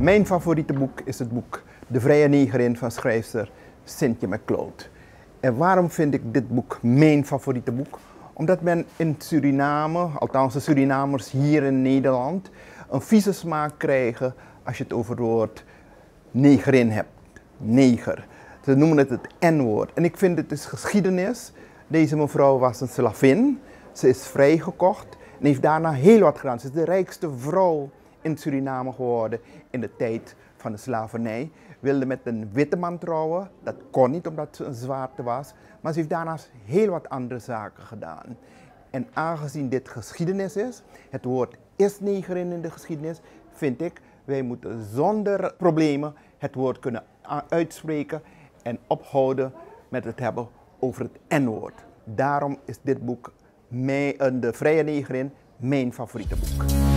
Mijn favoriete boek is het boek De Vrije Negerin van schrijfster Cynthia McCloud. En waarom vind ik dit boek mijn favoriete boek? Omdat men in Suriname, althans de Surinamers hier in Nederland, een vieze smaak krijgen als je het over het woord negerin hebt. Neger. Ze noemen het het N-woord. En ik vind het is geschiedenis. Deze mevrouw was een slavin. Ze is vrijgekocht en heeft daarna heel wat gedaan. Ze is de rijkste vrouw in Suriname geworden in de tijd van de slavernij. Wilde met een witte man trouwen. Dat kon niet omdat ze een zwarte was. Maar ze heeft daarnaast heel wat andere zaken gedaan. En aangezien dit geschiedenis is, het woord is negerin in de geschiedenis, vind ik, wij moeten zonder problemen het woord kunnen uitspreken en ophouden met het hebben over het N-woord. Daarom is dit boek, mij, De Vrije Negerin, mijn favoriete boek.